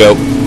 go.